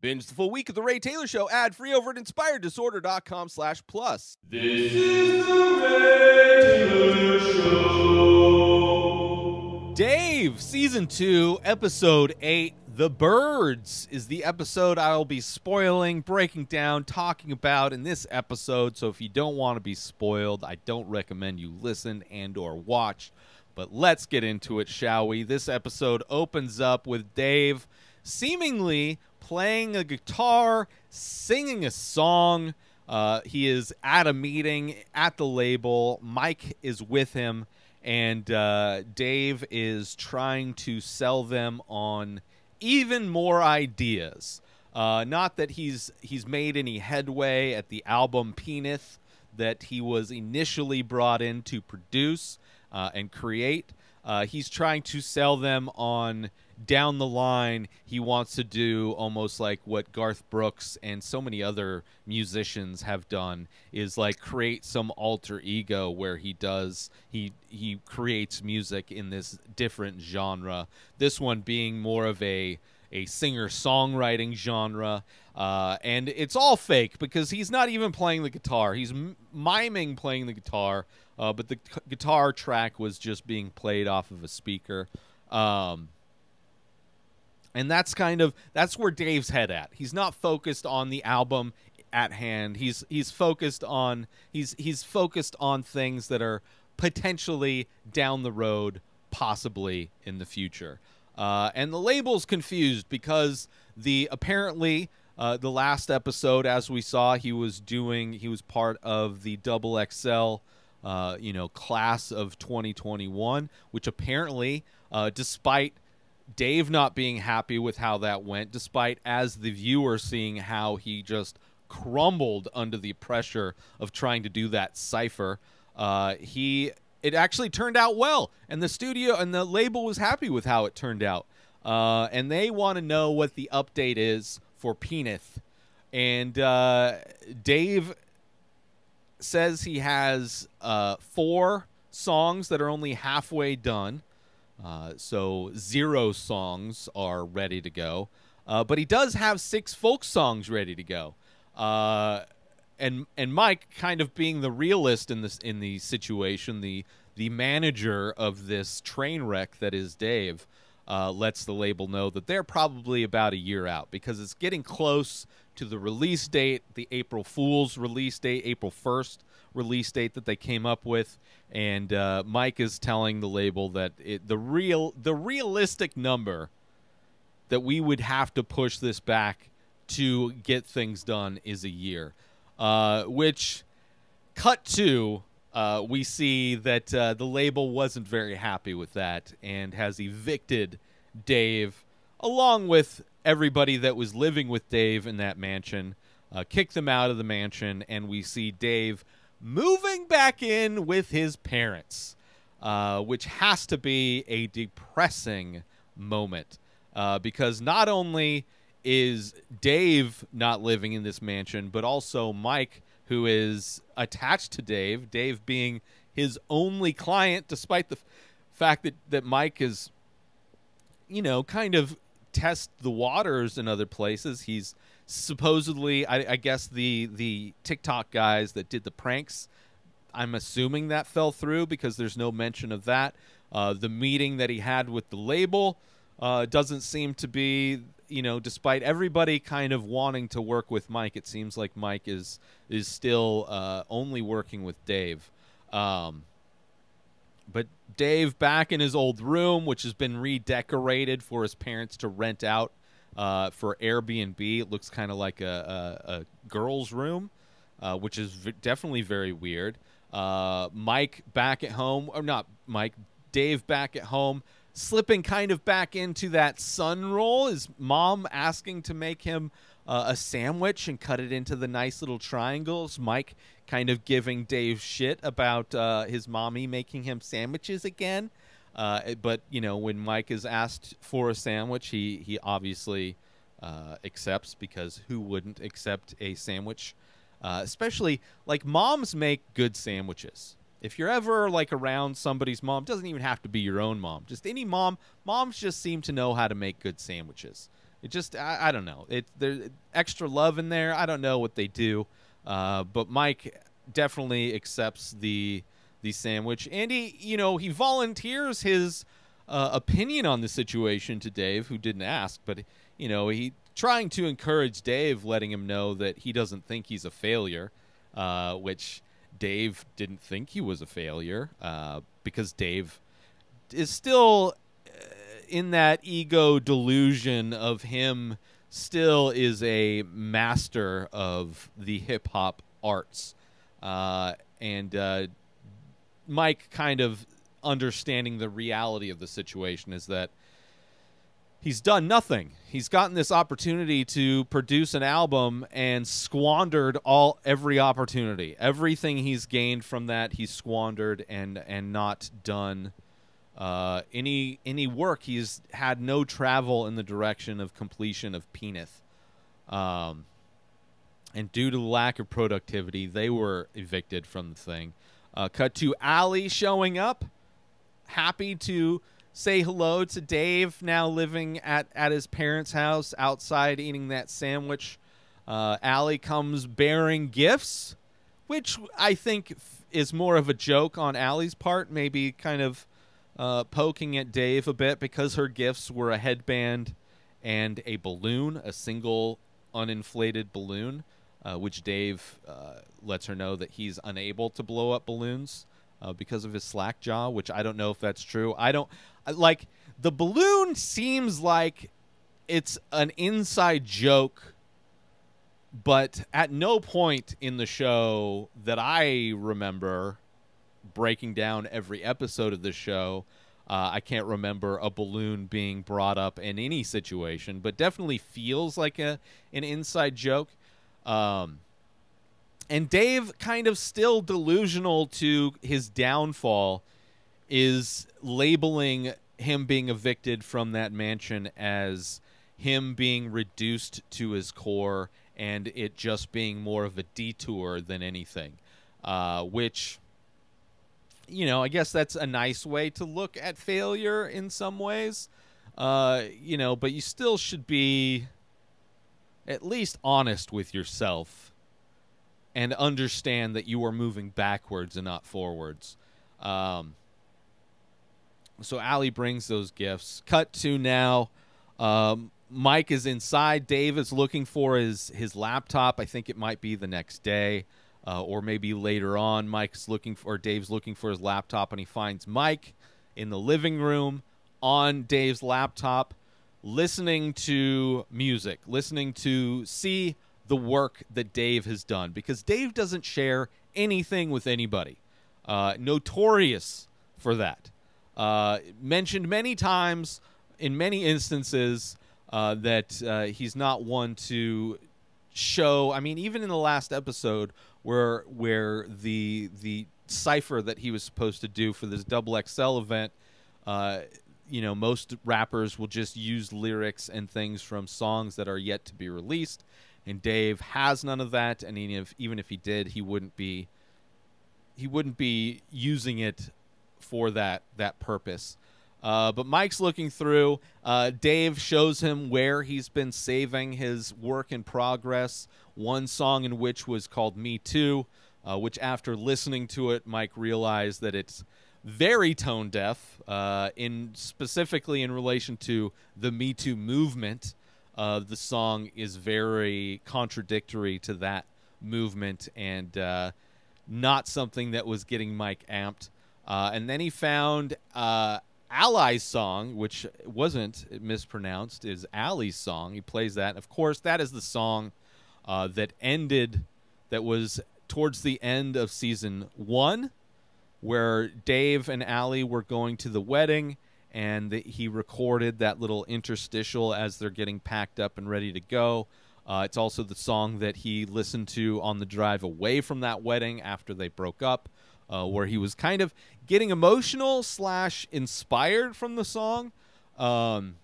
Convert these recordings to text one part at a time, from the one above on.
Binge the full week of The Ray Taylor Show ad free over at inspireddisorder.com slash plus. This is the Ray Taylor Show. Dave, season two, episode eight, The Burds is the episode I'll be spoiling, breaking down, talking about in this episode. So if you don't want to be spoiled, I don't recommend you listen and or watch. But let's get into it, shall we? This episode opens up with Dave seemingly playing a guitar, singing a song. Uh, he is at a meeting at the label. Mike is with him, and uh, Dave is trying to sell them on even more ideas. Uh, not that he's he's made any headway at the album Penis that he was initially brought in to produce uh, and create. Uh, he's trying to sell them on down the line, he wants to do almost like what Garth Brooks and so many other musicians have done is like create some alter ego where he does he he creates music in this different genre. This one being more of a a singer songwriting genre. Uh, and it's all fake because he's not even playing the guitar. He's miming playing the guitar, uh, but the guitar track was just being played off of a speaker. Um, and that's kind of that's where Dave's head at. He's not focused on the album at hand. He's he's focused on he's he's focused on things that are potentially down the road, possibly in the future. Uh, and the label's confused because the apparently uh, the last episode, as we saw, he was doing he was part of the double XL, uh, you know, class of 2021, which apparently, uh, despite Dave not being happy with how that went, despite as the viewer seeing how he just crumbled under the pressure of trying to do that cipher. Uh, he it actually turned out well, and the studio and the label was happy with how it turned out. Uh, and they want to know what the update is for Penis. And uh, Dave says he has uh, four songs that are only halfway done. Uh, so zero songs are ready to go. Uh, but he does have six folk songs ready to go. Uh, and and Mike, kind of being the realist in this in the situation, the the manager of this train wreck that is Dave, uh, lets the label know that they're probably about a year out because it's getting close to the release date, the April Fool's release date, April first release date that they came up with, and uh, Mike is telling the label that it, the real the realistic number that we would have to push this back to get things done is a year, uh, which cut to. Uh, we see that uh, the label wasn't very happy with that and has evicted Dave, along with everybody that was living with Dave in that mansion, uh, kicked them out of the mansion, and we see Dave moving back in with his parents, uh, which has to be a depressing moment uh, because not only is Dave not living in this mansion, but also Mike, who is attached to Dave, Dave being his only client, despite the fact that, that Mike is, you know, kind of test the waters in other places. He's supposedly, I, I, guess the the TikTok guys that did the pranks. I'm assuming that fell through because there's no mention of that. Uh, the meeting that he had with the label uh, doesn't seem to be, you know, despite everybody kind of wanting to work with Mike, it seems like Mike is is still uh, only working with Dave. Um, but Dave back in his old room, which has been redecorated for his parents to rent out uh, for Airbnb. It looks kind of like a, a, a, girl's room, uh, which is v- definitely very weird. Uh, Mike back at home, or not Mike, Dave back at home, slipping kind of back into that son role. His mom asking to make him uh, a sandwich and cut it into the nice little triangles. Mike kind of giving Dave shit about uh, his mommy making him sandwiches again. Uh, but you know, when Mike is asked for a sandwich, he he obviously uh, accepts because who wouldn't accept a sandwich? Uh, especially like moms make good sandwiches. If you're ever like around somebody's mom, doesn't even have to be your own mom. Just any mom. Moms just seem to know how to make good sandwiches. It just I, I don't know. It there's extra love in there. I don't know what they do, uh, but Mike definitely accepts the the sandwich, and he you know he volunteers his uh, opinion on the situation to Dave, who didn't ask, but you know he trying to encourage Dave, letting him know that he doesn't think he's a failure, uh, which Dave didn't think he was a failure uh, because Dave is still uh, in that ego delusion of him still is a master of the hip hop arts. Uh, and uh, Mike kind of understanding the reality of the situation is that he's done nothing. He's gotten this opportunity to produce an album and squandered all every opportunity. Everything he's gained from that, he's squandered and and not done uh, any any work. He's had no travel in the direction of completion of Penith. Um, and due to lack of productivity, they were evicted from the thing. Uh, cut to Ally showing up, happy to say hello to Dave, now living at, at his parents' house outside eating that sandwich. Uh, Ally comes bearing gifts, which I think is more of a joke on Ally's part, maybe kind of uh, poking at Dave a bit because her gifts were a headband and a balloon, a single uninflated balloon, uh, which Dave uh, lets her know that he's unable to blow up balloons uh, because of his slack jaw, which I don't know if that's true. I don't like the balloon seems like it's an inside joke, but at no point in the show that I remember breaking down every episode of the show. Uh, I can't remember a balloon being brought up in any situation, but definitely feels like a an inside joke. Um, and Dave, kind of still delusional to his downfall, is labeling him being evicted from that mansion as him being reduced to his core and it just being more of a detour than anything. Uh, which, you know, I guess that's a nice way to look at failure in some ways. Uh, you know, but you still should be at least honest with yourself and understand that you are moving backwards and not forwards. Um, so Ally brings those gifts. Cut to now. Um, Mike is inside. Dave is looking for his his laptop. I think it might be the next day, uh, or maybe later on. Mike's looking for, or Dave's looking for his laptop, and he finds Mike in the living room on Dave's laptop, listening to music, listening to see the work that Dave has done, because Dave doesn't share anything with anybody. Uh, notorious for that. Uh, mentioned many times in many instances uh, that uh, he's not one to show. I mean, even in the last episode where where the the cipher that he was supposed to do for this double XL event, uh, you know, most rappers will just use lyrics and things from songs that are yet to be released, and Dave has none of that. And even if even if he did, he wouldn't be he wouldn't be using it for that that purpose. Uh, but Mike's looking through. Uh, Dave shows him where he's been saving his work in progress. One song in which was called "Me Too," uh, which after listening to it, Mike realized that it's very tone deaf. Uh, in specifically in relation to the Me Too movement, uh, the song is very contradictory to that movement and uh, not something that was getting Mike amped. Uh, and then he found uh, Ally's song, which wasn't mispronounced, is Ally's song. He plays that. Of course, that is the song uh, that ended, that was towards the end of season one, where Dave and Ally were going to the wedding, and that he recorded that little interstitial as they're getting packed up and ready to go. Uh, it's also the song that he listened to on the drive away from that wedding after they broke up uh, where he was kind of getting emotional slash inspired from the song. Um,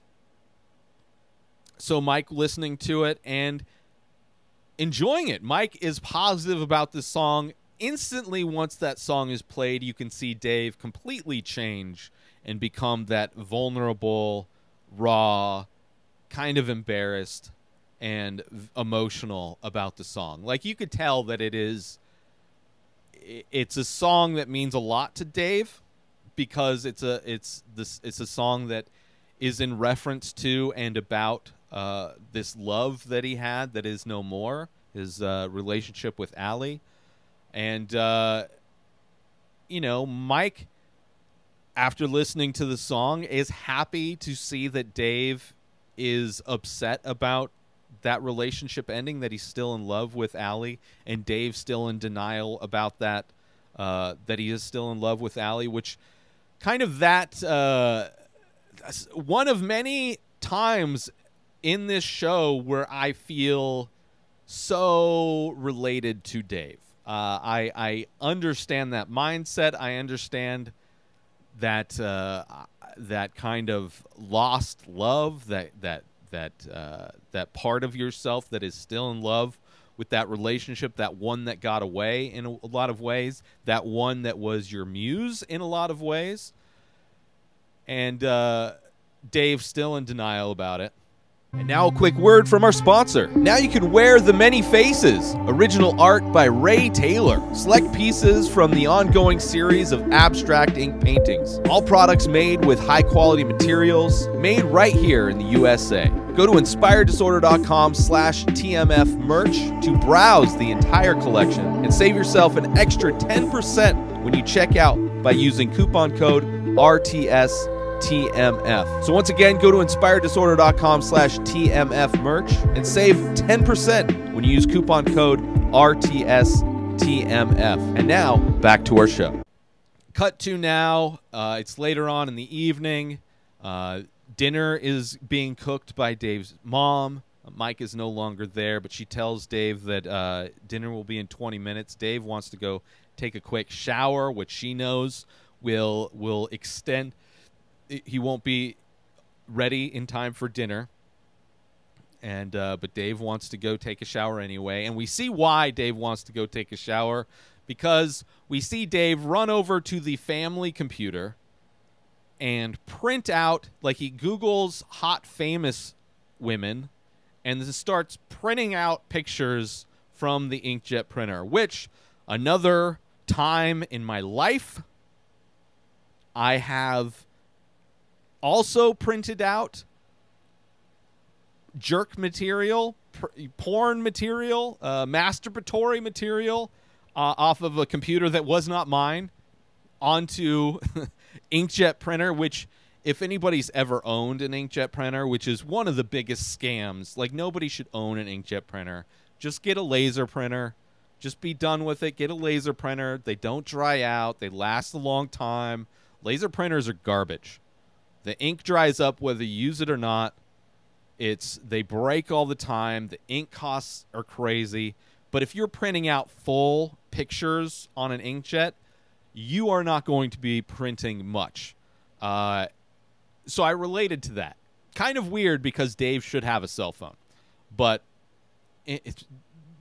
so Mike listening to it and enjoying it. Mike is positive about this song. Instantly, once that song is played, you can see Dave completely change and become that vulnerable, raw, kind of embarrassed and emotional about the song. Like you could tell that it is it's a song that means a lot to Dave because it's a it's this it's a song that is in reference to and about uh, this love that he had that is no more his uh, relationship with Ally and uh, you know Mike after listening to the song is happy to see that Dave is upset about that relationship ending that he's still in love with Ally and Dave's still in denial about that uh, that he is still in love with Ally which kind of that uh, one of many times in this show where I feel so related to Dave. Uh, I I understand that mindset. I understand that uh, that kind of lost love, that that that uh, that part of yourself that is still in love with that relationship, that one that got away in a, a lot of ways, that one that was your muse in a lot of ways, and uh, Dave's still in denial about it. And now a quick word from our sponsor. Now you can wear the many faces. Original art by Ray Taylor. Select pieces from the ongoing series of abstract ink paintings. All products made with high quality materials, made right here in the USA. Go to inspireddisorder.com slash TMF merch to browse the entire collection and save yourself an extra 10% when you check out by using coupon code RTS TMF. So once again, go to inspireddisorder.com slash TMF merch and save 10% when you use coupon code RTS TMF. And now, back to our show. Cut to now. Uh, it's later on in the evening. Uh, dinner is being cooked by Dave's mom. Mike is no longer there, but she tells Dave that uh, dinner will be in 20 minutes. Dave wants to go take a quick shower, which she knows will will extend he won't be ready in time for dinner. And uh, but Dave wants to go take a shower anyway, and we see why Dave wants to go take a shower because we see Dave run over to the family computer and print out like he Google's hot famous women and then starts printing out pictures from the inkjet printer, which another time in my life I have also printed out jerk material, porn material, uh, masturbatory material uh, off of a computer that was not mine onto inkjet printer, which if anybody's ever owned an inkjet printer, which is one of the biggest scams, like nobody should own an inkjet printer. Just get a laser printer. Just be done with it. Get a laser printer. They don't dry out. They last a long time. Laser printers are garbage. The ink dries up whether you use it or not. It's they break all the time. The ink costs are crazy. But if you're printing out full pictures on an inkjet, you are not going to be printing much. Uh, so I related to that. Kind of weird because Dave should have a cell phone, but it, it,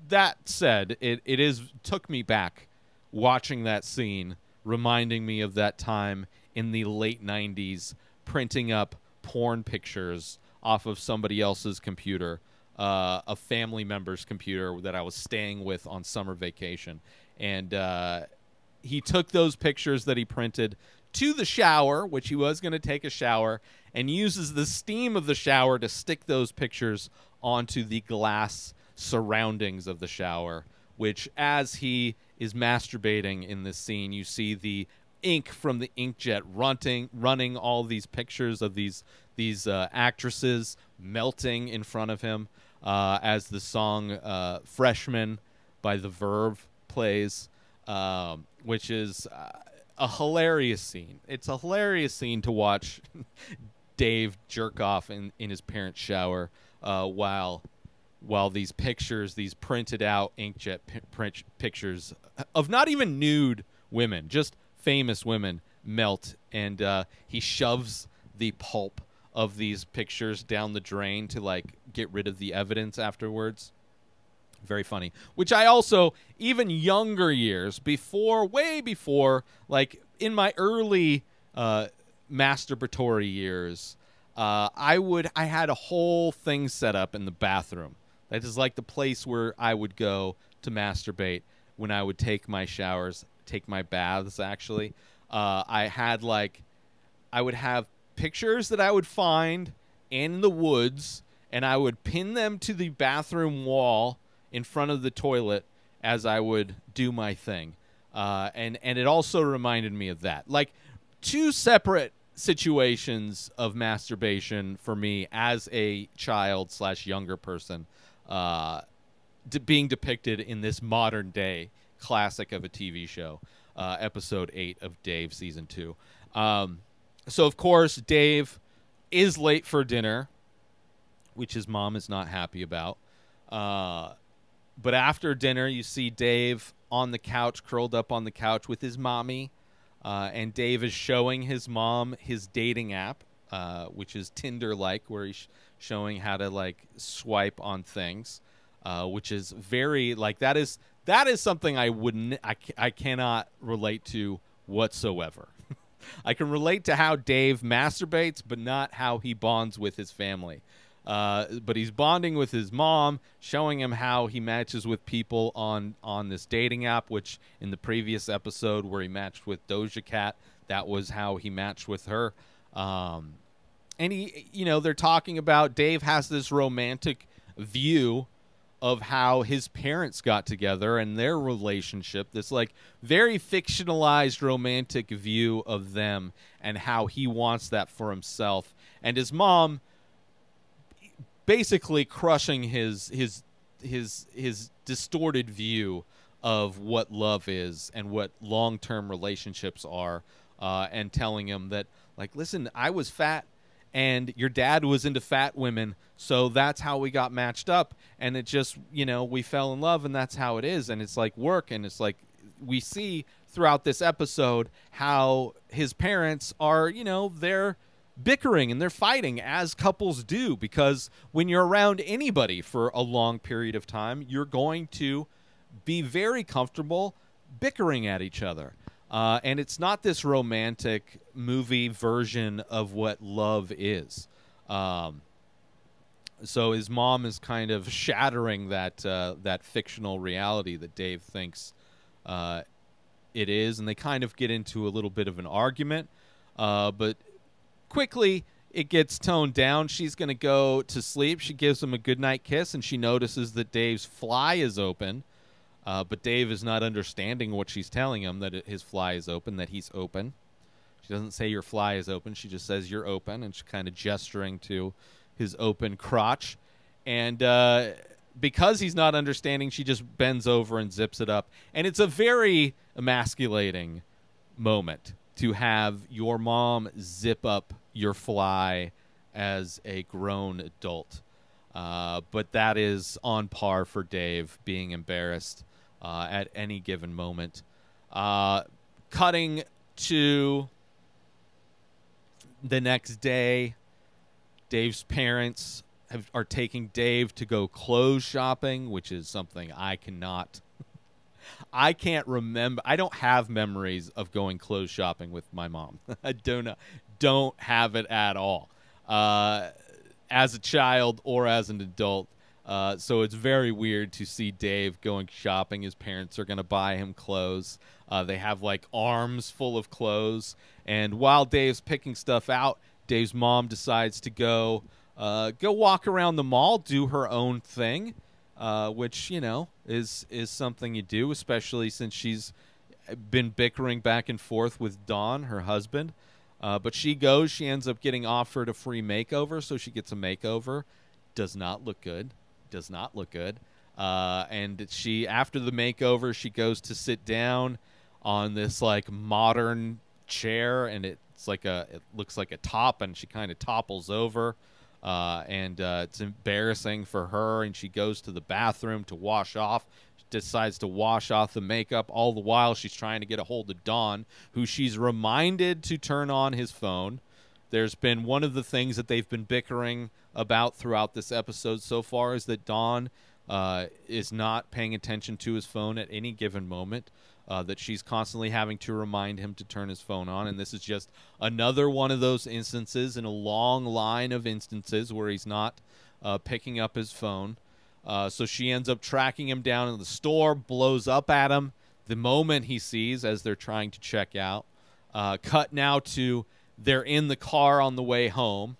that said, it, it is took me back watching that scene, reminding me of that time in the late '90s, printing up porn pictures off of somebody else's computer, uh, a family member's computer that I was staying with on summer vacation, and uh, he took those pictures that he printed to the shower, which he was going to take a shower, and uses the steam of the shower to stick those pictures onto the glass surroundings of the shower. Which, as he is masturbating in this scene, you see the ink from the inkjet running, running all these pictures of these these uh, actresses melting in front of him uh, as the song uh, "Freshman" by The Verve plays, um, which is uh, a hilarious scene. It's a hilarious scene to watch Dave jerk off in, in his parents' shower uh, while while these pictures, these printed out inkjet pi- print pictures of not even nude women, just famous women, melt, and uh, he shoves the pulp of these pictures down the drain to like get rid of the evidence afterwards. Very funny. Which I also, even younger years, before, way before, like in my early uh, masturbatory years, uh, I would I had a whole thing set up in the bathroom. That is like the place where I would go to masturbate when I would take my showers, take my baths. Actually, uh, I had like I would have pictures that I would find in the woods, and I would pin them to the bathroom wall in front of the toilet as I would do my thing. Uh, and and it also reminded me of that, like two separate situations of masturbation for me as a child slash younger person, uh, de- being depicted in this modern day classic of a TV show, uh, episode eight of Dave season two. Um, so of course Dave is late for dinner, which his mom is not happy about. Uh, but after dinner, you see Dave on the couch, curled up on the couch with his mommy, uh, and Dave is showing his mom his dating app, uh, which is Tinder-like, where he's showing how to like swipe on things, uh, which is very like that is that is something I wouldn't I, I cannot relate to whatsoever. I can relate to how Dave masturbates, but not how he bonds with his family. Uh, but he's bonding with his mom, showing him how he matches with people on on this dating app. Which in the previous episode where he matched with Doja Cat, that was how he matched with her. Um, and he, you know, they're talking about Dave has this romantic view of how his parents got together and their relationship. This like very fictionalized romantic view of them and how he wants that for himself. And his mom basically crushing his his his his distorted view of what love is and what long-term relationships are uh, and telling him that like listen i was fat and your dad was into fat women so that's how we got matched up and it just you know we fell in love and that's how it is and it's like work and it's like we see throughout this episode how his parents are you know they're bickering and they're fighting as couples do because when you're around anybody for a long period of time you're going to be very comfortable bickering at each other uh, and it's not this romantic movie version of what love is um, so his mom is kind of shattering that uh, that fictional reality that Dave thinks uh, it is, and they kind of get into a little bit of an argument. Uh, but quickly, it gets toned down. She's going to go to sleep. She gives him a goodnight kiss, and she notices that Dave's fly is open. Uh, but Dave is not understanding what she's telling him that his fly is open, that he's open. She doesn't say your fly is open. She just says you're open, and she's kind of gesturing to his open crotch. And uh, because he's not understanding, she just bends over and zips it up. And it's a very emasculating moment to have your mom zip up your fly as a grown adult. Uh, but that is on par for Dave being embarrassed uh, at any given moment. Uh, cutting to the next day, Dave's parents have, are taking Dave to go clothes shopping, which is something I cannot. I can't remember. I don't have memories of going clothes shopping with my mom. I don't don't have it at all. Uh, as a child or as an adult. Uh, so it's very weird to see Dave going shopping. His parents are going to buy him clothes. Uh, they have like arms full of clothes. And while Dave's picking stuff out, Dave's mom decides to go uh, go walk around the mall, do her own thing, uh, which you know is is something you do, especially since she's been bickering back and forth with Don, her husband. Uh, but she goes. She ends up getting offered a free makeover, so she gets a makeover. Does not look good. Does not look good. Uh, and she, after the makeover, she goes to sit down on this like modern chair, and it's like a, it looks like a top, and she kind of topples over. Uh, and uh, it's embarrassing for her. And she goes to the bathroom to wash off. She decides to wash off the makeup. All the while, she's trying to get a hold of Don, who she's reminded to turn on his phone. There's been one of the things that they've been bickering about throughout this episode so far is that Don uh, is not paying attention to his phone at any given moment. uh, that she's constantly having to remind him to turn his phone on. And this is just another one of those instances in a long line of instances where he's not uh, picking up his phone. Uh, so she ends up tracking him down in the store, blows up at him the moment he sees as they're trying to check out. Uh, cut now to they're in the car on the way home.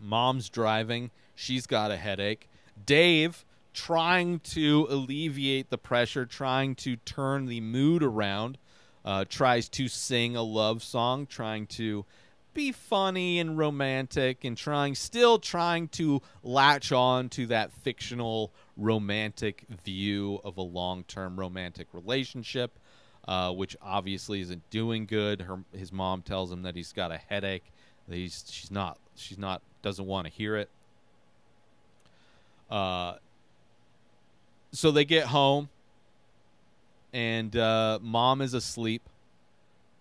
Mom's driving. She's got a headache. Dave trying to alleviate the pressure, trying to turn the mood around, uh, tries to sing a love song, trying to be funny and romantic, and trying, still trying to latch on to that fictional romantic view of a long term romantic relationship. Uh, which obviously isn't doing good. Her his mom tells him that he's got a headache. He's she's not she's not doesn't want to hear it. Uh, so they get home, and uh, mom is asleep.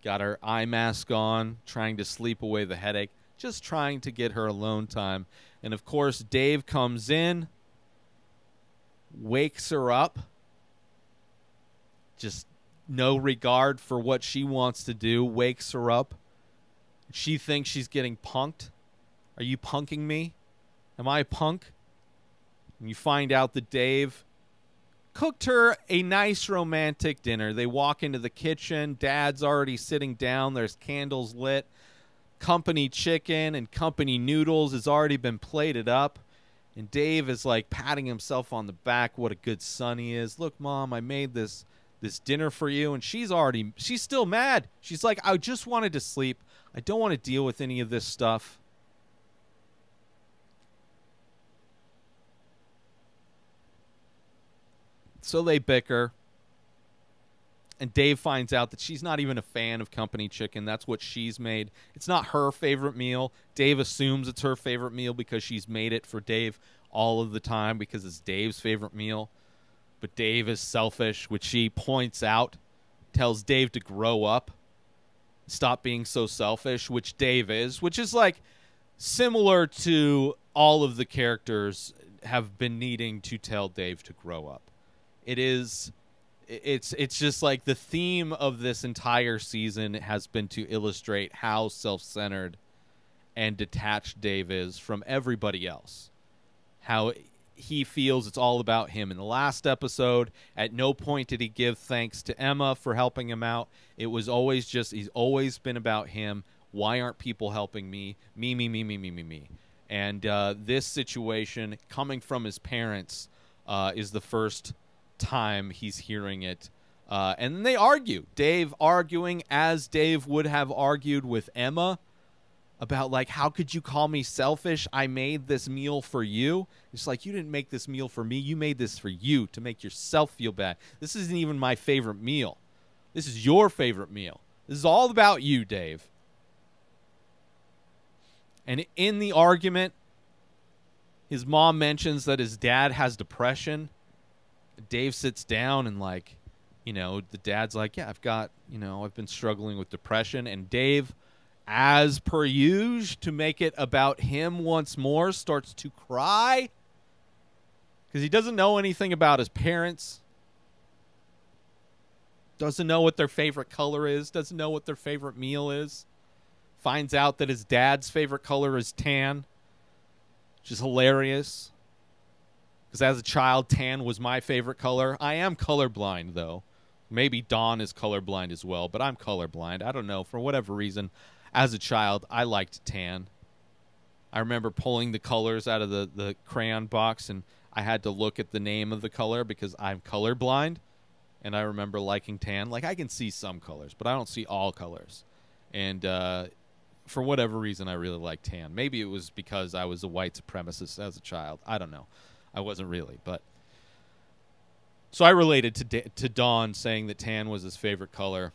Got her eye mask on, trying to sleep away the headache, just trying to get her alone time. And of course, Dave comes in, wakes her up, just no regard for what she wants to do, wakes her up. She thinks she's getting punked. Are you punking me? Am I a punk? And you find out that Dave cooked her a nice romantic dinner. They walk into the kitchen. Dad's already sitting down. There's candles lit. Company chicken and company noodles has already been plated up. And Dave is like patting himself on the back. What a good son he is. Look, mom, I made this this dinner for you and she's already she's still mad she's like i just wanted to sleep i don't want to deal with any of this stuff. So they bicker. And dave finds out that she's not even a fan of company chicken. That's what she's made. It's not her favorite meal. Dave assumes it's her favorite meal because she's made it for dave all of the time because it's dave's favorite meal. But Dave is selfish, which she points out, tells Dave to grow up, stop being so selfish, which Dave is, which is like similar to all of the characters have been needing to tell Dave to grow up. It is it's it's just like the theme of this entire season has been to illustrate how self-centered and detached Dave is from everybody else. How he feels it's all about him. In the last episode, at no point did he give thanks to Emma for helping him out. It was always just, he's always been about him. Why aren't people helping me? Me, me, me, me, me, me, me. And uh, this situation, coming from his parents, uh, is the first time he's hearing it. Uh, and they argue. Dave arguing as Dave would have argued with Emma about like how could you call me selfish? I made this meal for you. It's like you didn't make this meal for me. You made this for you to make yourself feel bad. This isn't even my favorite meal. This is your favorite meal. This is all about you dave. And in the argument his mom mentions that his dad has depression. Dave sits down and like you know the dad's like yeah i've got you know i've been struggling with depression. And dave as per usual, to make it about him once more, starts to cry because he doesn't know anything about his parents, doesn't know what their favorite color is, doesn't know what their favorite meal is, finds out that his dad's favorite color is tan, which is hilarious. Because as a child, tan was my favorite color. I am colorblind, though. Maybe Don is colorblind as well, but I'm colorblind. I don't know. For whatever reason, as a child, I liked tan. I remember pulling the colors out of the, the crayon box and I had to look at the name of the color because I'm colorblind. And I remember liking tan. Like, I can see some colors, but I don't see all colors. And uh, for whatever reason, I really like tan. Maybe it was because I was a white supremacist as a child. I don't know. I wasn't really, but. So I related to, to Don saying that tan was his favorite color.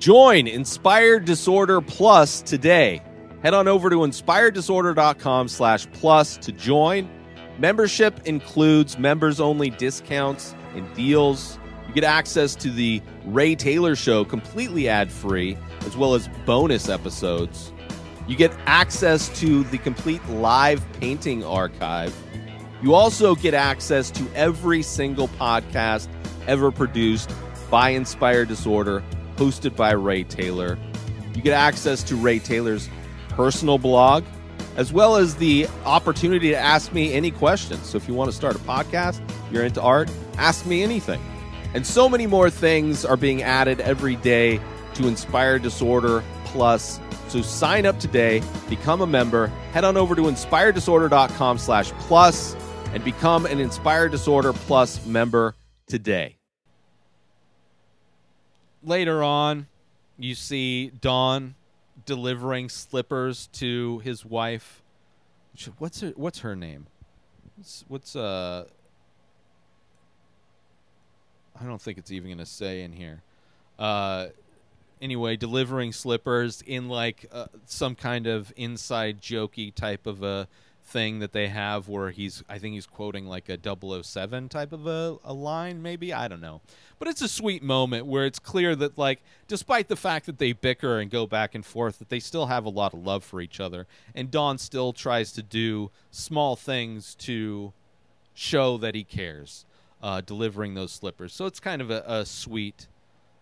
Join Inspired Disorder Plus today. Head on over to inspireddisorder.com slash plus to join. Membership includes members only discounts and deals. You get access to the Ray Taylor Show completely ad free, as well as bonus episodes. You get access to the complete live painting archive. You also get access to every single podcast ever produced by Inspired Disorder, hosted by Ray Taylor. You get access to Ray Taylor's personal blog, as well as the opportunity to ask me any questions. So if you want to start a podcast, you're into art, ask me anything. And so many more things are being added every day to Inspire Disorder Plus. So sign up today, become a member, head on over to inspireddisorder.com slash plus and become an Inspire Disorder Plus member today. Later on, you see Don delivering slippers to his wife. What's her What's her name? What's, what's uh? I don't think it's even gonna say in here. Uh, anyway, delivering slippers in like uh, some kind of inside jokey type of a thing that they have where he's I think he's quoting like a 007 type of a, a line maybe? I don't know. But it's a sweet moment where it's clear that like despite the fact that they bicker and go back and forth that they still have a lot of love for each other. And Don still tries to do small things to show that he cares uh, delivering those slippers. So it's kind of a, a sweet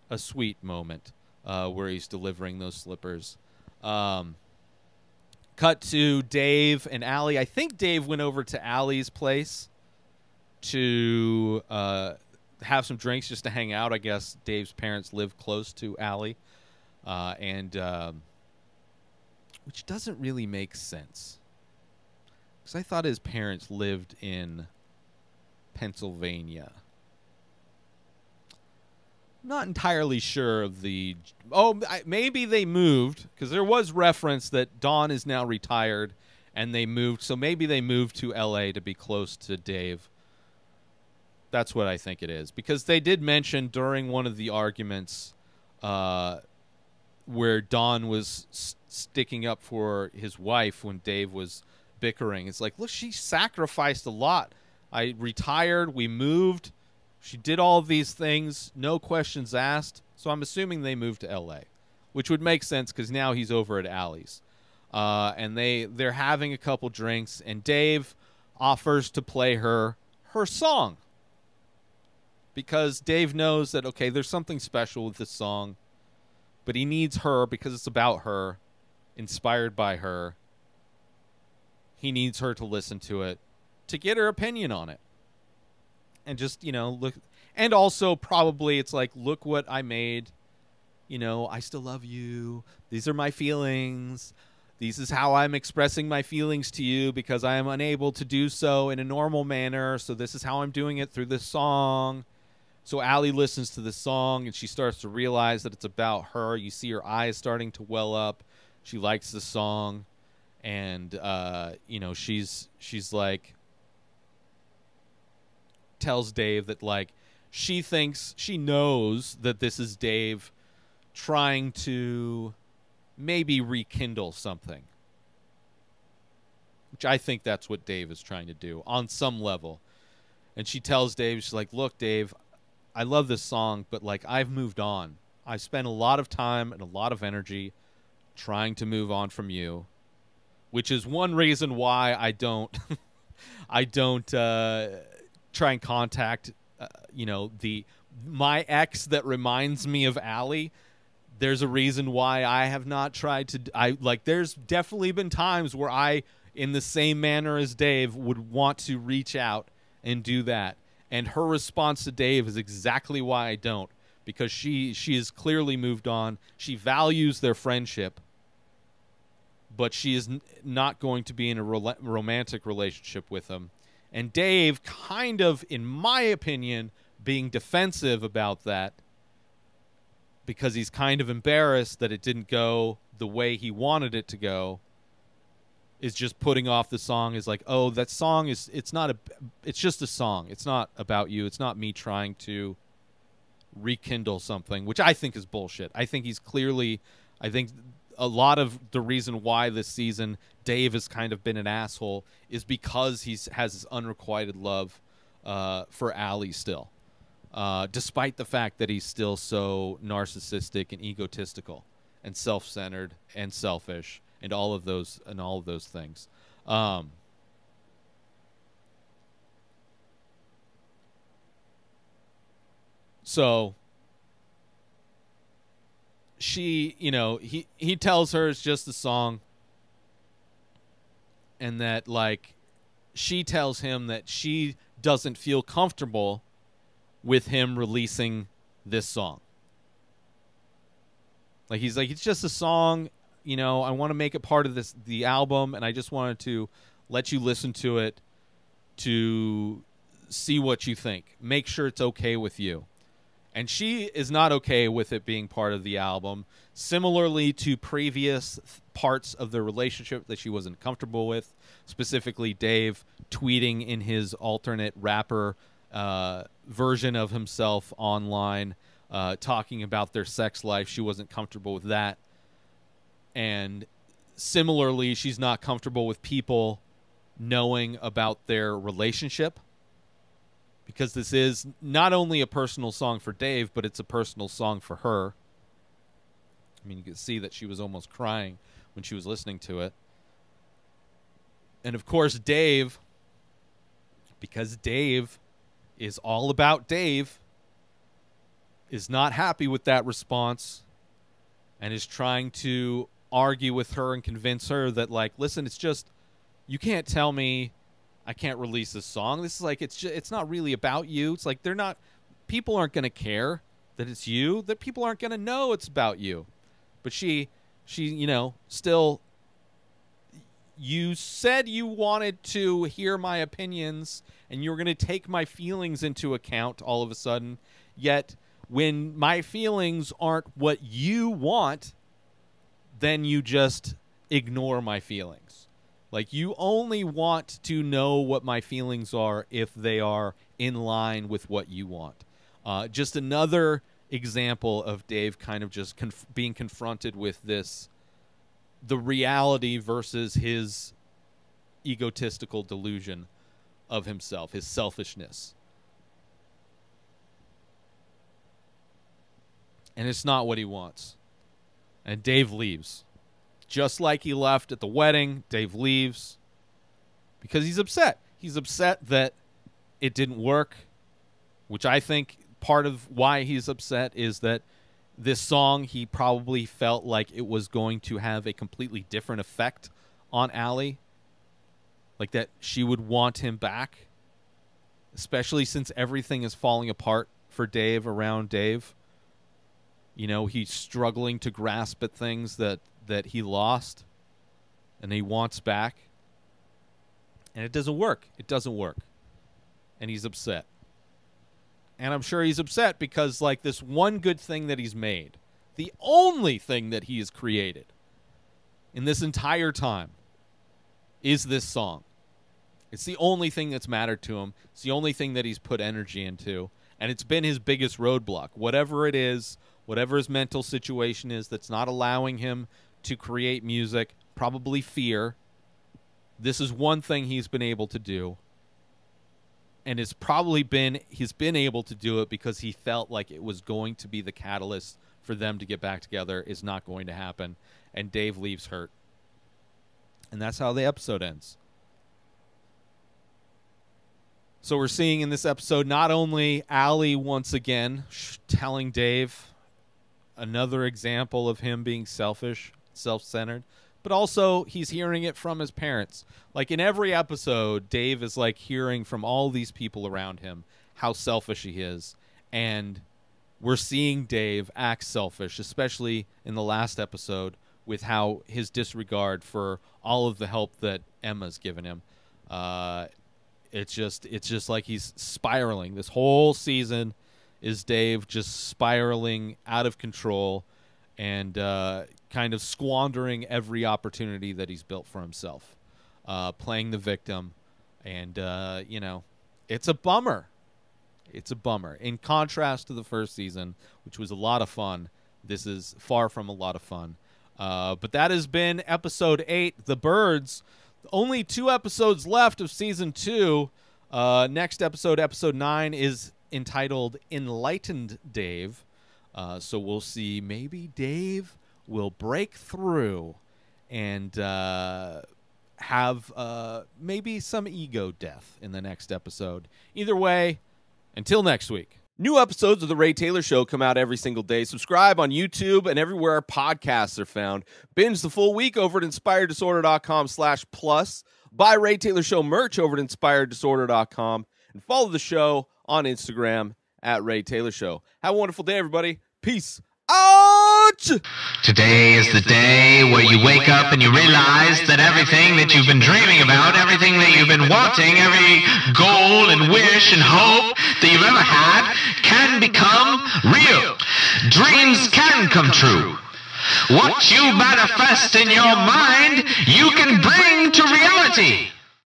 a sweet moment uh, where he's delivering those slippers. Um, cut to Dave and Ally. I think Dave went over to Ally's place to uh, have some drinks just to hang out. I guess Dave's parents live close to Allie, uh, and um, which doesn't really make sense because I thought his parents lived in Pennsylvania. Not entirely sure of the. Oh, I- maybe they moved because there was reference that Don is now retired, and they moved. So maybe they moved to L.A. to be close to Dave. That's what I think it is because they did mention during one of the arguments, uh, where Don was s- sticking up for his wife when Dave was bickering. It's like, look, she sacrificed a lot. I retired. We moved. She did all of these things, no questions asked. So I'm assuming they moved to L.A., which would make sense because now he's over at Ally's, uh, and they they're having a couple drinks, and Dave offers to play her her song because Dave knows that okay, there's something special with this song, but he needs her because it's about her, inspired by her. He needs her to listen to it to get her opinion on it and just you know look and also probably it's like look what i made. You know i still love you. These are my feelings. This is how i'm expressing my feelings to you because i am unable to do so in a normal manner. So this is how i'm doing it through this song. So Ally listens to the song and she starts to realize that it's about her. You see her eyes starting to well up. She likes the song, and uh, you know she's she's like tells Dave that like she thinks she knows that this is Dave trying to maybe rekindle something. Which I think that's what Dave is trying to do on some level. And she tells Dave, she's like, Look, Dave, I love this song, but like I've moved on. I spent a lot of time and a lot of energy trying to move on from you, which is one reason why I don't I don't uh, try and contact uh, you know the my ex that reminds me of Ally. There's a reason why I have not tried to. I like. There's definitely been times where I, in the same manner as Dave, would want to reach out and do that. And her response to Dave is exactly why I don't, because she she has clearly moved on. She values their friendship, but she is not going to be in a romantic relationship with him. And Dave, kind of, in my opinion, being defensive about that because he's kind of embarrassed that it didn't go the way he wanted it to go is just putting off the song is like oh that song is it's not a it's just a song. It's not about you. It's not me trying to rekindle something which i think is bullshit. I think he's clearly i think a lot of the reason why this season Dave has kind of been an asshole is because he has this unrequited love uh, for Ally still, uh, despite the fact that he's still so narcissistic and egotistical and self-centered and selfish and all of those and all of those things. Um, so she, you know, he he tells her it's just a song and that like she tells him that she doesn't feel comfortable with him releasing this song. Like he's like it's just a song, you know, I want to make it part of this the album and I just wanted to let you listen to it to see what you think. Make sure it's okay with you. And she is not okay with it being part of the album, similarly to previous parts of the relationship that she wasn't comfortable with, specifically Dave tweeting in his alternate rapper uh, version of himself online, uh, talking about their sex life. She wasn't comfortable with that. And similarly, she's not comfortable with people knowing about their relationship because this is not only a personal song for Dave, but it's a personal song for her. I mean, you can see that she was almost crying when she was listening to it. And of course, Dave, because Dave is all about Dave, is not happy with that response and is trying to argue with her and convince her that, like, listen, it's just, you can't tell me I can't release this song. This is like it's just, it's not really about you. It's like they're not people aren't going to care that it's you. That people aren't going to know it's about you. But she she, you know, still you said you wanted to hear my opinions and you were going to take my feelings into account all of a sudden. Yet when my feelings aren't what you want, then you just ignore my feelings. Like you only want to know what my feelings are if they are in line with what you want. Uh, just another example of Dave kind of just conf- being confronted with this, the reality versus his egotistical delusion of himself, his selfishness. And it's not what he wants. And Dave leaves. Just like he left at the wedding, Dave leaves because he's upset. He's upset that it didn't work, which I think part of why he's upset is that this song he probably felt like it was going to have a completely different effect on Ally. Like that she would want him back, especially since everything is falling apart for Dave around Dave. You know, he's struggling to grasp at things that that he lost and he wants back. And it doesn't work. It doesn't work. And he's upset. And I'm sure he's upset because, like, this one good thing that he's made, the only thing that he has created in this entire time, is this song. It's the only thing that's mattered to him. It's the only thing that he's put energy into. And it's been his biggest roadblock. Whatever it is, whatever his mental situation is that's not allowing him to create music, probably fear. This is one thing he's been able to do. And it's probably been he's been able to do it because he felt like it was going to be the catalyst for them to get back together is not going to happen and Dave leaves hurt. And that's how the episode ends. So we're seeing in this episode not only Ally once again telling Dave another example of him being selfish, self-centered, but also he's hearing it from his parents. Like in every episode, Dave is like hearing from all these people around him how selfish he is and we're seeing Dave act selfish, especially in the last episode with how his disregard for all of the help that Emma's given him. Uh, it's just it's just like he's spiraling. This whole season is Dave just spiraling out of control and uh, kind of squandering every opportunity that he's built for himself, uh, playing the victim, and uh, you know, it's a bummer. It's a bummer. In contrast to the first season, which was a lot of fun, this is far from a lot of fun. Uh, but that has been episode eight, The Burds. Only two episodes left of season two. Uh, next episode, episode nine, is entitled Enlightened Dave. Uh, so we'll see. Maybe Dave will break through and uh, have uh, maybe some ego death in the next episode. Either way, until next week. New episodes of The Ray Taylor Show come out every single day. Subscribe on YouTube and everywhere our podcasts are found. Binge the full week over at inspireddisorder.com slash plus. Buy Ray Taylor Show merch over at inspireddisorder.com. And follow the show on Instagram at Ray Taylor Show. Have a wonderful day, everybody. Peace out! Today is the day where you wake up and you realize that everything that you've been dreaming about, everything that you've been wanting, every goal and wish and hope that you've ever had can become real. Dreams can come true. What you manifest in your mind, you can bring to reality.